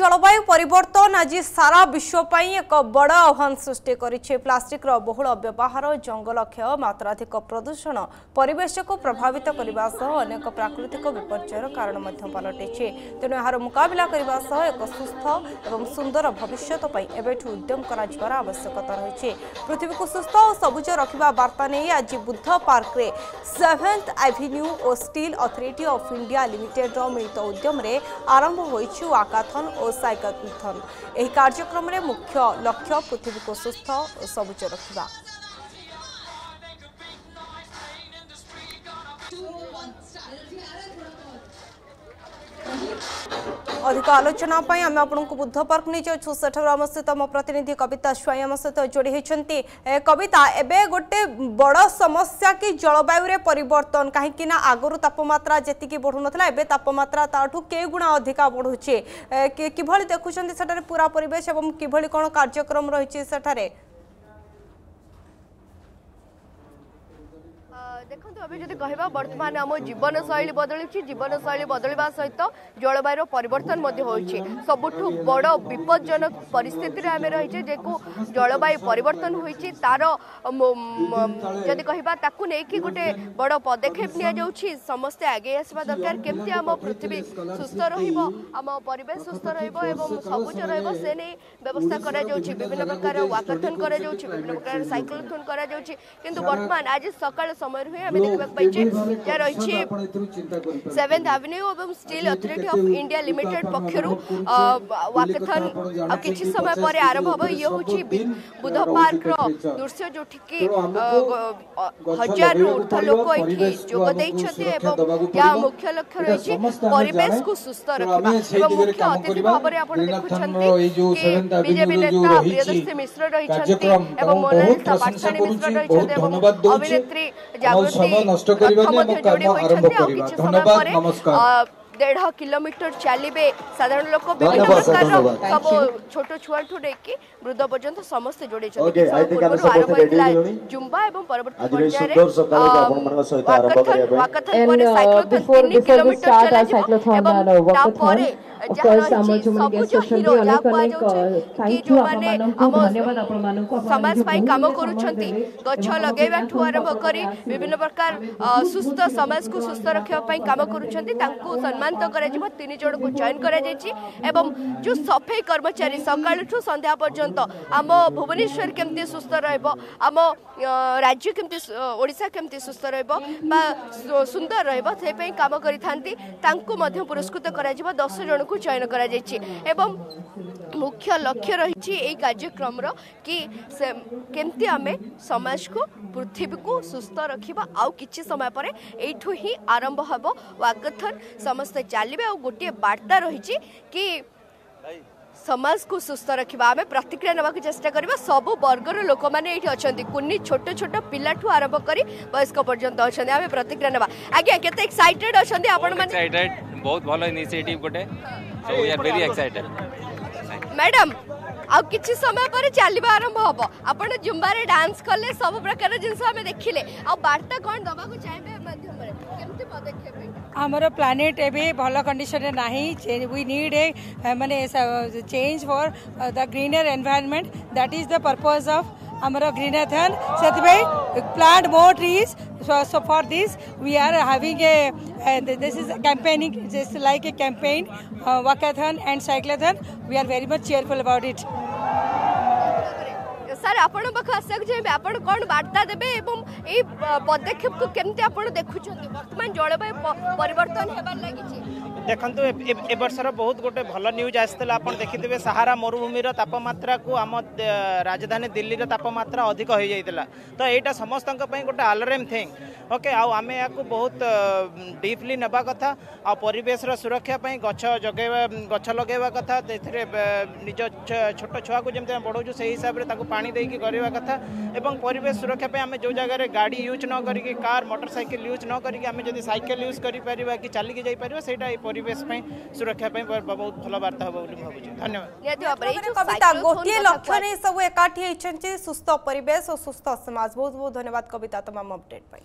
জলবায়ু পরিবর্তন আজ সারা বিশ্ব এক বড় আহ্বান সৃষ্টি করেছে প্লাষ্টিকর বহুল ব্যবহার জঙ্গল ক্ষয় মাত্রাধিক প্রদূষণ পরিবেশকে প্রভাবিত করা সহ অনেক প্রাকৃতিক বিপর্যয়ের কারণ পালটিছে তেণু এর মোকাবিলা করা সহ এক সুস্থ এবং সুন্দর ভবিষ্যৎ পাই এবেঠু উদ্যম করা আবশ্যকতা রয়েছে পৃথিবী সুস্থ ও সবুজ রাখা বার্তা নিয়ে আজ বুদ্ধ পার্কে সেভেন্থ আভিনিউ ও স্টিল অথরিটি অফ ইন্ডিয়া ଲିମିଟେଡ୍ର মিলিত উদ্যমে আরম্ভ হয়েছে ୱାକାଥନ୍ ଓ ପ୍ରୋତ୍ସାହିତ ମିଥନ ଏହି କାର୍ଯ୍ୟକ୍ରମରେ ମୁଖ୍ୟ ଲକ୍ଷ୍ୟ ପୃଥିବୀକୁ ସ ୁ অধিক আলোচনা পাই আমি আপনার বুদ্ধ পার্ক নিয়ে যাচ্ছু সেঠার আমার সহ আমার প্রতিনিধি কবিতা স্বয়ং আমার সহ যোড়ি হয়েছেন কবিতা এবে গোটে বড় সমস্যা কি জলবায়ুরে পরিবর্তন কাহিঁকি না আগর তাপমাত্রা যেতিকি বড়ু নথিলা এবে তাপমাত্রা তাঠু কে গুণা অধিকা বড়ুছে কিভাবে দেখুছেন সেটার পুরা পরিবেশ এবং কিভাবে কোন কার্যক্রম রয়েছে সেঠারে ଦେଖନ୍ତୁ ଏବେ ଯଦି କହିବା ବର୍ତ୍ତମାନ ଆମ ଜୀବନଶୈଳୀ ବଦଳିଛି ଜୀବନଶୈଳୀ ବଦଳିବା ସହିତ ଜଳବାୟୁର ପରିବର୍ତ୍ତନ ମଧ୍ୟ ହେଉଛି ସବୁଠୁ ବଡ଼ ବିପଜ୍ଜନକ ପରିସ୍ଥିତିରେ ଆମେ ରହିଛେ ଯେକୁ ଜଳବାୟୁ ପରିବର୍ତ୍ତନ ହୋଇଛି ତାର ଯଦି କହିବା ତାକୁ ନେଇକି ଗୋଟେ ବଡ଼ ପଦକ୍ଷେପ ନିଆଯାଉଛି ସମସ୍ତେ ଆଗେଇ ଆସିବା ଦରକାର କେମିତି ଆମ ପୃଥିବୀ ସୁସ୍ଥ ରହିବ ଆମ ପରିବେଶ ସୁସ୍ଥ ରହିବ ଏବଂ ସବୁଜ ରହିବ ସେ ନେଇ ବ୍ୟବସ୍ଥା କରାଯାଉଛି ବିଭିନ୍ନ ପ୍ରକାର ୱାକାଥନ୍ କରାଯାଉଛି ବିଭିନ୍ନ ପ୍ରକାର ସାଇକ୍ଲୋଥନ୍ କରାଯାଉଛି କିନ୍ତୁ ବର୍ତ୍ତମାନ ଆଜି ସକାଳ ସମୟରେ হে ভিনিগ বক বাই চিয়ো যা রইছে seventh avenue ওবম steel authority of India limited পক্ষৰ আ বা কাঠান আৰু কিছ সময়ৰ পৰা আৰম্ভ হ'ব ইয়া হৈছে বুধপৰ্কৰ দৃশ্য যোঠিকি হাজাৰৰ ঠ লোককেই যোগদৈতছে আৰু ইয়াৰ মুখ্য লক্ষ্য ৰৈছে পৰিবেশক সুস্থ ৰখা আৰু কাম কৰিবলৈ ভাবৰে আপোন দেখুৱছন যে এই যে সেভেনথ অ্যাভিনিউৰ যোৱা প্ৰিয়দৰ্শনী মিস্ট্ৰ ৰৈছাত আৰু বহুত প্ৰচাৰনী মিষ্ট ৰৈছোঁ তেওঁক ধন্যবাদ দিছোঁ ଆଉ ସମୟ ଦେଢ଼ କିଲୋମିଟର ଚାଲିବେ ସାଧାରଣ ଲୋକ ବିଭିନ୍ନ ପ୍ରକାରର ସବୁ ଛୋଟ ଛୁଆଠୁ ନେଇକି ବୃଦ୍ଧ ପର୍ଯ୍ୟନ୍ତ ସମସ୍ତେ ଯୋଡ଼ିଛନ୍ତି ଏବଂ ତାପରେ समाज पाई कम कर गछ लगेवा ठू आरंभ कर विभिन्न प्रकार सुस्थ समाज को सुस्थ सम्मान तो जेबो तीन जोड को जेछि एवं जो सफाई कर्मचारी ठु सन्ध्या पर्यन्त आम भुवनेश्वर केमती सुस्थ रम राज्य केमि ओडिसा केमती सुस्थ र सुन्दर रहेछ काम गरिपुरस्कृत जेबो 10 जोड ଜିଲ୍ଲାକୁ ଚୟନ କରାଯାଇଛି ଏବଂ ମୁଖ୍ୟ ଲକ୍ଷ୍ୟ ରହିଛି ଏହି କାର୍ଯ୍ୟକ୍ରମର କି ସେ କେମିତି ଆମେ ସମାଜକୁ ପୃଥିବୀକୁ ସୁସ୍ଥ ରଖିବା ଆଉ କିଛି ସମୟ ପରେ ଏଇଠୁ ହିଁ ଆରମ୍ଭ ହେବ ୱାଗଥନ୍ ସମସ୍ତେ ଚାଲିବେ ଆଉ ଗୋଟିଏ ବାର୍ତ୍ତା ରହିଛି କି ସମାଜକୁ ସୁସ୍ଥ ରଖିବା ଆମେ ପ୍ରତିକ୍ରିୟା ନେବାକୁ ଚେଷ୍ଟା କରିବା ସବୁ ବର୍ଗର ଲୋକମାନେ ଏଇଠି ଅଛନ୍ତି କୁନି ଛୋଟ ଛୋଟ ପିଲାଠୁ ଆରମ୍ଭ କରି ବୟସ୍କ ପର୍ଯ୍ୟନ୍ତ ଅଛନ୍ତି ଆମେ ପ୍ରତିକ୍ରିୟା ନେବା ଆଜ୍ଞା କେତେ ଏକ୍ସାଇଟେଡ୍ ଅଛନ୍ତି ଆପଣମାନେ ବହୁତ ଭଲ ଇନିସିଏଟିଭ୍ ଗୋଟେ ମ୍ୟାଡ଼ାମ୍ ଆଉ କିଛି ସମୟ ପରେ ଚାଲିବା ଆରମ୍ଭ ହେବ ଆପଣ ଜୁମ୍ବାରେ ଡ୍ୟାନ୍ସ କଲେ ସବୁ ପ୍ରକାର ଜିନିଷ ଆମେ ଦେଖିଲେ ଆଉ ବାର୍ତ୍ତା କ'ଣ ଦେବାକୁ ଚାହିଁବେ ମାଧ୍ୟମରେ କେମିତି ପଦକ୍ଷେପ ଆମର ପ୍ଲାନେଟ୍ ଏବେ ଭଲ କଣ୍ଡିସନରେ ନାହିଁ ୱି ନିଡ୍ ଏ ମାନେ change for the greener environment that is the purpose of Amara Greenathan, Sathbhai, plant more trees. So for this, we are having this is campaigning, just like a campaign, uh, walkathon and cyclathon. We are very much cheerful about it. ଆପଣଙ୍କ ପାଖକୁ ଆସିବାକୁ ଚାହିଁବେ ଆପଣ କ'ଣ ବାର୍ତ୍ତା ଦେବେ ଏବଂ ଏଇ ପଦକ୍ଷେପକୁ କେମିତି ଆପଣ ଦେଖୁଛନ୍ତି ବର୍ତ୍ତମାନ ଜଳବାୟୁ ପରିବର୍ତ୍ତନ ହେବାର ଲାଗିଛି ଦେଖନ୍ତୁ ଏ ବର୍ଷର ବହୁତ ଗୋଟେ ଭଲ ନ୍ୟୁଜ୍ ଆସିଥିଲା ଆପଣ ଦେଖିଥିବେ ସାହାରା ମରୁଭୂମିର ତାପମାତ୍ରାକୁ ଆମ ରାଜଧାନୀ ଦିଲ୍ଲୀର ତାପମାତ୍ରା ଅଧିକ ହୋଇଯାଇଥିଲା ତ ଏଇଟା ସମସ୍ତଙ୍କ ପାଇଁ ଗୋଟେ ଆଲରେମ୍ ଥିଙ୍ଗ ଓକେ ଆଉ ଆମେ ଏହାକୁ ବହୁତ ଡିପ୍ଲି ନେବା କଥା ଆଉ ପରିବେଶର ସୁରକ୍ଷା ପାଇଁ ଗଛ ଜଗାଇବା ଗଛ ଲଗାଇବା କଥା ସେଥିରେ ନିଜ ଛୋଟ ଛୁଆକୁ ଯେମିତି ଆମେ ବଢ଼ାଉଛୁ ସେଇ ହିସାବରେ ତାକୁ ପାଣି ଦେଇକି ଦେଖିକି କରିବା କଥା ଏବଂ ପରିବେଶ ସୁରକ୍ଷା ପାଇଁ ଆମେ ଯେଉଁ ଜାଗାରେ ଗାଡ଼ି ୟୁଜ୍ ନ କରିକି କାର୍ ମୋଟରସାଇକେଲ ୟୁଜ୍ ନ କରିକି ଆମେ ଯଦି ସାଇକେଲ ୟୁଜ୍ କରିପାରିବା କି ଚାଲିକି ଯାଇପାରିବା ସେଇଟା ଏଇ ପରିବେଶ ପାଇଁ ସୁରକ୍ଷା ପାଇଁ ବହୁତ ଭଲ ବାର୍ତ୍ତା ହେବ ବୋଲି ଭାବୁଛି ଧନ୍ୟବାଦ ଗୋଟିଏ ଲକ୍ଷ୍ୟ ନେଇ ସବୁ ଏକାଠି ହେଇଛନ୍ତି ସୁସ୍ଥ ପରିବେଶ ଓ ସୁସ୍ଥ ସମାଜ ବହୁତ ବହୁତ ଧନ୍ୟବାଦ କବିତା ତମାମ ଅପଡେଟ୍ ପାଇଁ